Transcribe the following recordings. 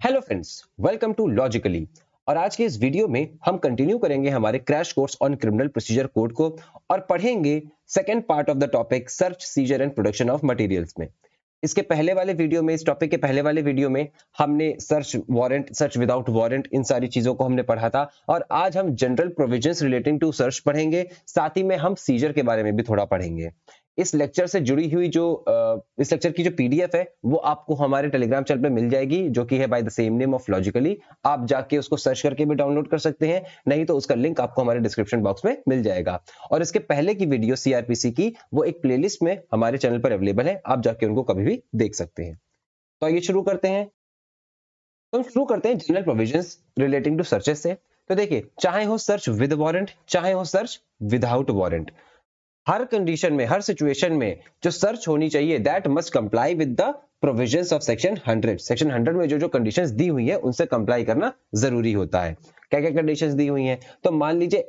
Hello friends welcome to Logically और आज के इस वीडियो में हम कंटिन्यू करेंगे हमारे crash course on criminal procedure code को और पढ़ेंगे second part of the topic search seizure and production of materials में। इसके पहले वाले वीडियो में, इस टॉपिक के पहले वाले वीडियो में हमने search warrant search without warrant इन सारी चीज़ों को हमने पढ़ा था। और आज हम general provisions relating to search पढ़ेंगे, साथ ही में हम सीजर के बारे में भी थोड़ा पढ़ेंगे। इस लेक्चर से जुड़ी हुई जो इस लेक्चर की जो पीडीएफ है, वो आपको हमारे टेलीग्राम चैनल पे मिल जाएगी, जो कि है by the same name of Logically आप जाके उसको सर्च करके भी डाउनलोड कर सकते हैं, नहीं तो उसका लिंक आपको हमारे डिस्क्रिप्शन बॉक्स में मिल जाएगा। और इसके पहले की वीडियो सीआरपीसी की, वो एक प्लेलिस्ट में हमारे चैनल पर अवेलेबल है, आप जाके उनको कभी भी देख सकते हैं। तो आइए शुरू करते हैं। तो हम शुरू करते हैं general provision relating to searches से। तो देखिए, चाहे हो सर्च विद वारंट चाहे हो सर्च विदाउट वारंट हर कंडीशन में हर सिचुएशन में जो सर्च होनी चाहिए that must comply with the provision of section 100 section 100 में जो जो कंडीशंस दी हुई है उनसे कंप्लाई करना ज़रूरी होता है। क्या क्या कंडीशन दी हुई है? तो मान लीजिए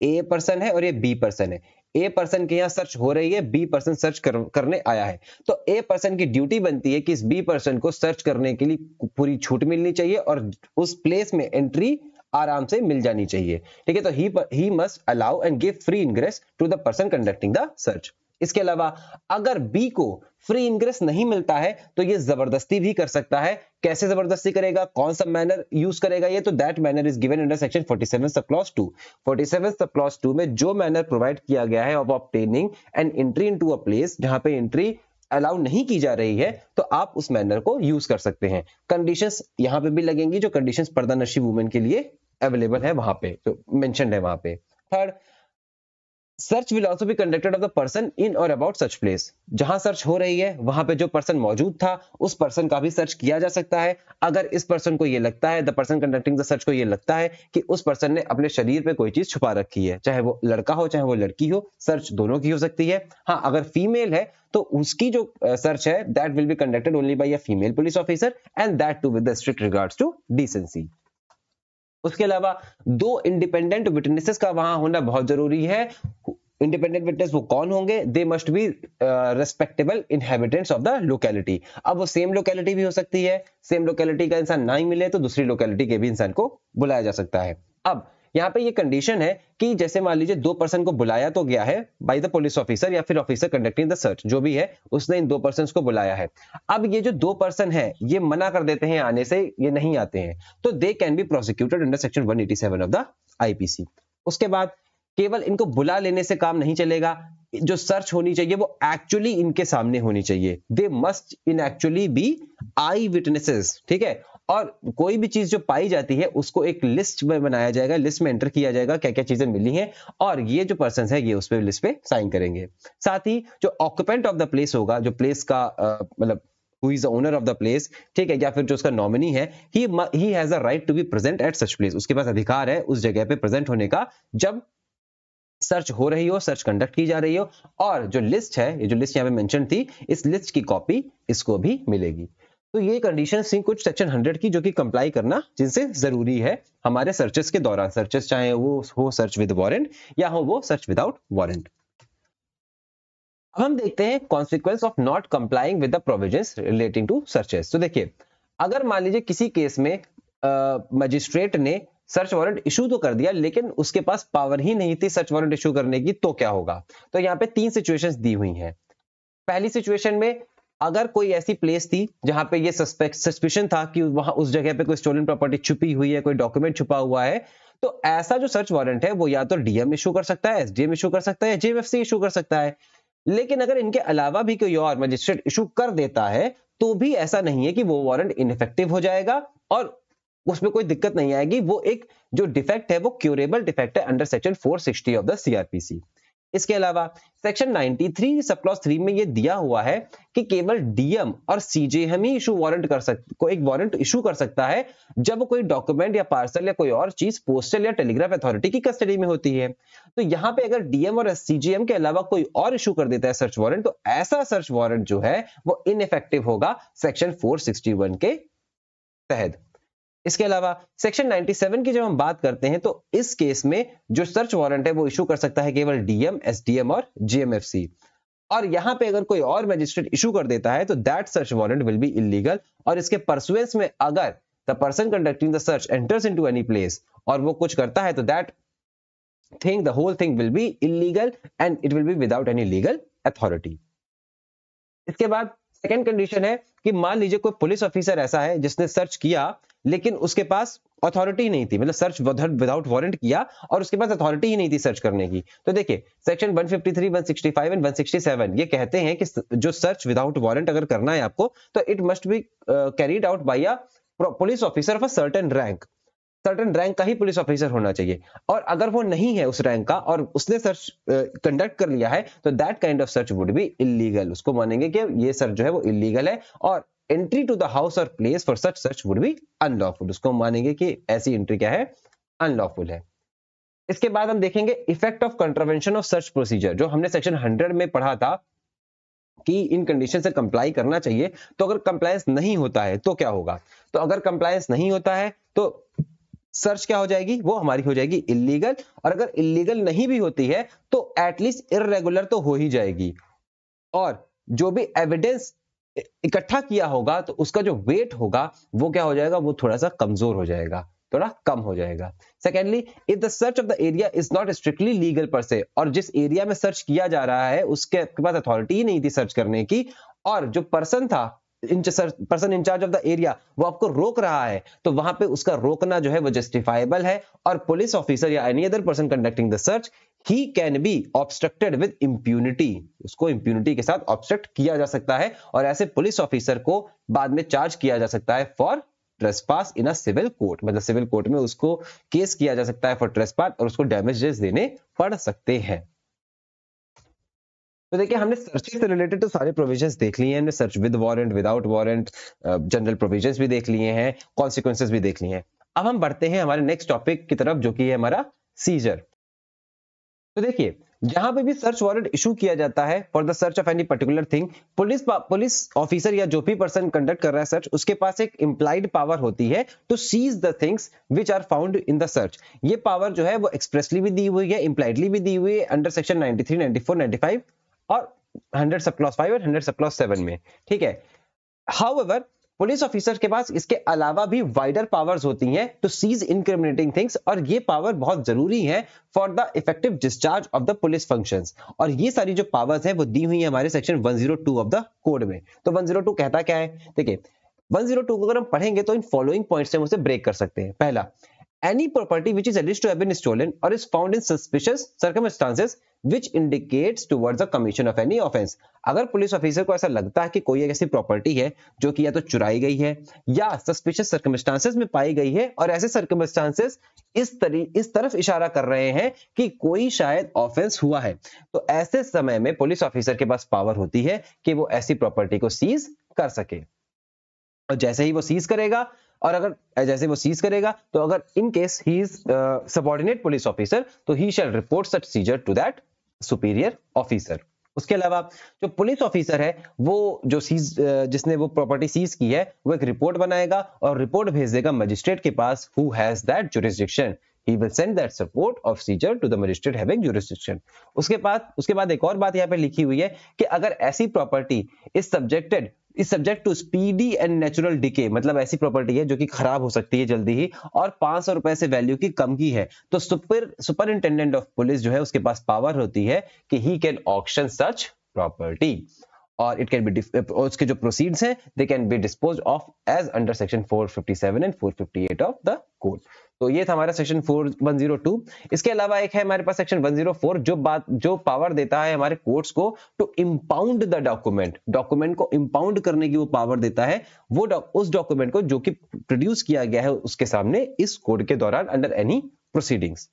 ए पर्सन है और ये बी पर्सन है। ए पर्सन के यहाँ सर्च हो रही है बी पर्सन सर्च कर, करने आया है। तो ए पर्सन की ड्यूटी बनती है कि इस बी पर्सन को सर्च करने के लिए पूरी छूट मिलनी चाहिए और उस प्लेस में एंट्री आराम से मिल जानी चाहिए। ठीक है तो he must allow and give free ingress to the person conducting the search इसके अलावा, अगर बी को फ्री इनग्रेस नहीं मिलता है तो ये ज़बरदस्ती भी कर सकता है। कैसे ज़बरदस्ती करेगा? कौन सा मैनर यूज़ करेगा ये? तो that manner is given under section 47 sub clause 2 47 sub clause 2 में जो मैनर प्रोवाइड किया गया है of obtaining an entry into a place जहाँ पे एंट्री अलाउ नहीं की जा रही है तो आप उस मैनर को यूज़ कर सकते हैं। कंडीशंस यहाँ पे भी लगेंगी, जो कंडीशंस पर्दा नशी वुमेन के लिए अवेलेबल है वहाँ पे तो मेंशनड है वहाँ पे। Third search will also be conducted of the person in और अबाउट सच प्लेस जहाँ सर्च हो रही है, वहाँ पे जो पर्सन मौजूद था, उस पर्सन का भी सर्च किया जा सकता है। अगर इस पर्सन को ये लगता है the person conducting the search को ये लगता है कि उस पर्सन ने अपने शरीर पे कोई चीज़ छुपा रखी है, चाहे वो लड़का हो, चाहे वो लड़की हो सर्च दोनों की हो सकती है। हाँ अगर फीमेल है तो उसकी जो सर्च है that will be conducted only by a female police officer and that too with strict regards to decency उसके अलावा दो इंडिपेंडेंट विटनेसेस का वहाँ होना बहुत ज़रूरी है। इंडिपेंडेंट विटनेस वो कौन होंगे? They must be respectable inhabitants of the locality अब वो सेम लोकेलिटी भी हो सकती है। सेम लोकेलिटी का इंसान ना ही मिले तो दूसरी लोकेलिटी के भी इंसान को बुलाया जा सकता है। अब यहाँ पे ये कंडीशन है कि जैसे मान लीजिए दो पर्सन को बुलाया तो गया है बाय द पुलिस ऑफिसर या फिर ऑफिसर कंडक्टिंग द सर्च जो भी है, उसने इन दो पर्सन को बुलाया है। अब ये जो दो पर्सन है, ये मना कर देते हैं आने से, ये नहीं आते हैं। तो they can be prosecuted under section 187 of the IPC उसके बाद केवल इनको बुला लेने से काम नहीं चलेगा। जो सर्च होनी चाहिए, वो एक्चुअली इनके सामने होनी चाहिए। They must in actually be eye witnesses ठीक है? और कोई भी चीज़ जो पाई जाती है, उसको एक लिस्ट में बनाया जाएगा लिस्ट में एंटर किया जाएगा क्या क्या चीज़ें मिली हैं, और ये जो पर्सन है, ये उस पर लिस्ट पे साइन करेंगे। साथ ही जो ऑक्यूपेंट ऑफ़ द प्लेस होगा, जो प्लेस का मतलब who is the owner of the place ठीक है, या फिर जो उसका नॉमिनी है he he has a right to be present at such place उसके पास अधिकार है उस जगह पे प्रेजेंट होने का, जब सर्च हो रही हो सर्च कंडक्ट की जा रही हो, और जो लिस्ट है, ये जो लिस्ट यहाँ पे मेंशन थी, इस लिस्ट की कॉपी इसको भी मिलेगी। तो ये कंडीशन थी कुछ सेक्शन 100 की जो कि कंप्लाई करना जिनसे ज़रूरी है हमारे सर्चेस के दौरान। सर्चेस चाहे वो हो सर्च विद वारंट या हो वो सर्च विदाउट वारंट अब हम देखते हैं consequence of not complying with the provisions relating to searches तो देखिए, अगर मान लीजिए किसी केस में मजिस्ट्रेट ने सर्च वारंट इशू तो कर दिया, लेकिन उसके पास पावर ही नहीं थी सर्च वारंट इशू करने की तो क्या होगा? तो यहाँ पे तीन सिचुएशंस दी हुई हैं। पहली सिचुएशन में अगर कोई ऐसी प्लेस थी जहाँ पे ये सस्पेक्ट सस्पिशन था कि वहाँ उस जगह पे कोई स्टोलन प्रॉपर्टी छुपी हुई है, कोई डॉक्यूमेंट छुपा हुआ है तो ऐसा जो सर्च वारंट है वो या तो डीएम इशू कर सकता है एसडीएम इशू कर सकता है जेएफसी इशू कर सकता है। लेकिन अगर इनके अलावा भी कोई और मजिस्ट्रेट इशू कर देता है तो भी ऐसा नहीं है कि वो वारंट इनफेक्टिव हो जाएगा और उसमें कोई दिक्कत नहीं आएगी। वो एक जो डिफेक्ट है, वो क्यूरेबल डिफेक्ट है under section 460 of the CrPC इसके अलावा सेक्शन 93 सब क्लॉज 3 में ये दिया हुआ है कि केवल डीएम और सीजे हम ही इशू वारंट कर सकते को एक वारंट इशू कर सकता है जब कोई डॉक्यूमेंट या पार्सल या कोई और चीज़ पोस्टल या टेलीग्राफ अथॉरिटी की कस्टडी में होती है। तो यहाँ पे अगर डीएम और सीजेएम के अलावा कोई और इशू कर देता है सर्च वारंट तो ऐसा सर्च वारंट जो है वो इनफेक्टिव होगा सेक्शन फोर के तहत। इसके अलावा सेक्शन 97 की जब हम बात करते हैं तो इस केस में जो सर्च वारंट है, वो इशू कर सकता है केवल डीएम, एसडीएम और जीएमएफसी। और यहाँ पे अगर कोई और मजिस्ट्रेट इशू कर देता है तो that search warrant will be illegal. और इसके परसुएंस में अगर the person conducting the search enters into any place और वो कुछ करता है तो that thing, the whole thing will be illegal and it will be without any legal authority. इसके बाद सेकेंड कंडीशन है कि मान लीजिए कोई पुलिस ऑफिसर ऐसा है जिसने सर्च किया लेकिन उसके पास अथॉरिटी नहीं थी। मतलब सर्च विदाउट वारंट किया और उसके पास अथॉरिटी ही नहीं थी सर्च करने की। तो देखिए सेक्शन 153 165 एंड 167 ये कहते हैं कि जो सर्च विदाउट वारंट अगर करना है आपको तो it must be carried out by a police officer of a certain rank certain rank का ही पुलिस ऑफिसर होना चाहिए। और अगर वो नहीं है उस रैंक का और उसने सर्च कंडक्ट कर लिया है तो that kind of search would be illegal उसको मानेंगे कि ये सर्च जो है वो इलीगल है और एंट्री टू द हाउस और place for such search would be unlawful उसको मानेंगे कि ऐसी एंट्री क्या है? अनलॉफुल है। इसके बाद हम देखेंगे effect of contravention of search procedure जो हमने सेक्शन 100 में पढ़ा था कि इन कंडीशन से कंप्लाई करना चाहिए तो अगर कंप्लायंस नहीं होता है तो क्या होगा? तो अगर कंप्लायंस नहीं होता है तो सर्च क्या हो जाएगी? वो हमारी हो जाएगी इलीगल और अगर इलीगल नहीं भी होती है तो एटलीस्ट इरेगुलर तो हो ही जाएगी। और जो भी एविडेंस इकट्ठा किया होगा तो उसका जो वेट होगा, वो क्या हो जाएगा? वो थोड़ा सा कमज़ोर हो जाएगा, थोड़ा कम हो जाएगा। Secondly if the search of the area is not strictly legal per se और जिस एरिया में सर्च किया जा रहा है, उसके पास अथॉरिटी ही नहीं थी सर्च करने की, और जो पर्सन था person in charge of the area वो आपको रोक रहा है तो वहाँ पे उसका रोकना जो है, वो जस्टिफाइबल है, और पुलिस ऑफिसर या any other person conducting the search he can be obstructed with impunity उसको इंप्यूनिटी के साथ ऑब्स्ट्रक्ट किया जा सकता है और ऐसे पुलिस ऑफिसर को बाद में चार्ज किया जा सकता है for trespass in a civil court मतलब सिविल कोर्ट में उसको केस किया जा सकता है फॉर ट्रेसपास और उसको डैमेजेस देने पड़ सकते हैं। तो देखिए, हमने सर्चिंग से रिलेटेड तो सारे प्रोविजंस देख लिए हैं। Search with warrant without warrant general provisions भी देख लिए हैं कॉन्सिक्वेंसेस भी देख लिए हैं। अब हम बढ़ते हैं हमारे नेक्स्ट टॉपिक की तरफ़, जो कि है हमारा सीजर तो देखिए, जहाँ पे भी सर्च वारंट इशू किया जाता है for the search of any particular thing police police officer या जो भी पर्सन कंडक्ट कर रहा है सर्च उसके पास एक इंप्लाइड पावर होती है to seize the things which are found in the search ये पावर जो है, वो एक्सप्रेसली भी दी हुई है इंप्लाइडली भी दी हुई है अंडर सेक्शन 93 94 95 और हंड्रेड सब क्लॉस फाइव और हंड्रेड सब क्लॉस सेवन में. ठीक है? हाउ पुलिस ऑफिसर के पास इसके अलावा भी वाइडर पावर्स होती हैं टू सीज इनक्रिमिनेटिंग थिंग्स और ये पावर बहुत ज़रूरी है for the effective discharge of the police functions और ये सारी जो पावर्स है वो दी हुई है हमारे सेक्शन 102 ऑफ़ द कोड में। तो 102 कहता क्या है? देखिए 102 को अगर हम पढ़ेंगे तो इन फॉलोइंग पॉइंट्स से हम उसे ब्रेक कर सकते हैं। पहला any property which is alleged to have been stolen or is found in suspicious circumstances which indicates towards the commission of any offense. अगर पुलिस ऑफिसर को ऐसा लगता है कि कोई ऐसी प्रॉपर्टी है जो कि या तो चुराई गई है या सस्पिशियस सर्कमस्टांसेस में पाई गई है और ऐसे सर्कमस्टांसेस इस तरी, इस तरफ़ इशारा कर रहे हैं कि कोई शायद ऑफेंस हुआ है। तो ऐसे समय में पुलिस ऑफिसर के पास पावर होती है कि वो ऐसी प्रॉपर्टी को सीज कर सके। और जैसे ही वो सीज करेगा और अगर जैसे वो सीज करेगा तो अगर in case he is subordinate police officer तो he shall report such seizure to that superior officer उसके अलावा जो पुलिस ऑफिसर है, वो जो सीज जिसने वो प्रॉपर्टी सीज की है, वो एक रिपोर्ट बनाएगा और रिपोर्ट भेज देगा मजिस्ट्रेट के पास who has that jurisdiction he will send that support of seizure to the magistrate having jurisdiction. उसके बाद उसके बाद एक और बात यहाँ पे लिखी हुई है कि अगर ऐसी property is subjected is subject to speedy and natural decay मतलब ऐसी प्रॉपर्टी है जो कि खराब हो सकती है जल्दी ही, और पाँच सौ रुपए से वैल्यू की कम की है। तो सुपर सुपरिंटेंडेंट ऑफ़ पुलिस जो है, उसके पास पावर होती है कि he can auction such property और इट कैन बी उसके जो प्रोसीड्स हैं they can be disposed of as under section 457 and 458 of the code तो ये था हमारा सेक्शन 4102 इसके अलावा एक है हमारे पास सेक्शन 104 जो बात, जो पावर देता है हमारे कोर्ट्स को to impound the document document को इम्पाउंड करने की वो पावर देता है। वो उस डॉक्यूमेंट को जो कि प्रोड्यूस किया गया है उसके सामने इस कोड के दौरान अंडर एनी प्रोसीडिंग्स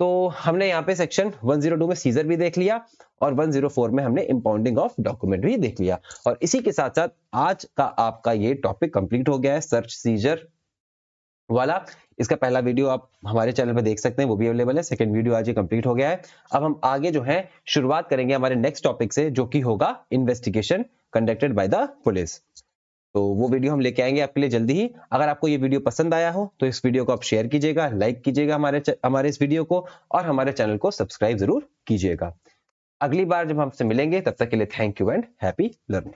तो हमने यहाँ पे सेक्शन 102 में सीजर भी देख लिया और 104 में हमने इंपाउंडिंग ऑफ़ डॉक्यूमेंट भी देख लिया। और इसी के साथ साथ आज का आपका ये टॉपिक कंप्लीट हो गया है सर्च सीजर वाला। इसका पहला वीडियो आप हमारे चैनल पर देख सकते हैं, वो भी अवेलेबल है। सेकंड वीडियो आज ये कंप्लीट हो गया है। अब हम आगे जो है, शुरुआत करेंगे हमारे नेक्स्ट टॉपिक से, जो कि होगा investigation conducted by the police तो वो वीडियो हम लेके आएँगे आपके लिए जल्दी ही। अगर आपको ये वीडियो पसंद आया हो तो इस वीडियो को आप शेयर कीजिएगा लाइक कीजिएगा हमारे हमारे इस वीडियो को, और हमारे चैनल को सब्सक्राइब ज़रूर कीजिएगा। अगली बार जब हमसे मिलेंगे, तब तक के लिए thank you and happy learning